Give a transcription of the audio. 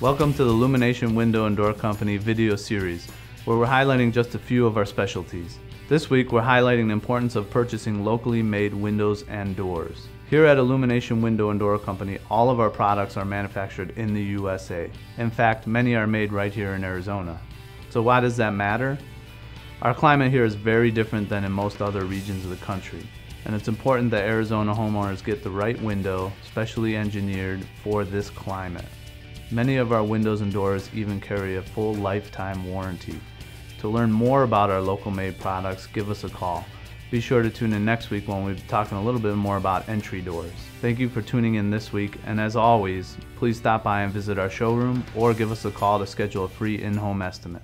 Welcome to the IllumiNation Window and Door Company video series, where we're highlighting just a few of our specialties. This week, we're highlighting the importance of purchasing locally made windows and doors. Here at IllumiNation Window and Door Company, all of our products are manufactured in the USA. In fact, many are made right here in Arizona. So why does that matter? Our climate here is very different than in most other regions of the country, and it's important that Arizona homeowners get the right window, specially engineered for this climate. Many of our windows and doors even carry a full lifetime warranty. To learn more about our local made products, give us a call. Be sure to tune in next week when we'll be talking a little bit more about entry doors. Thank you for tuning in this week, and as always, please stop by and visit our showroom or give us a call to schedule a free in home estimate.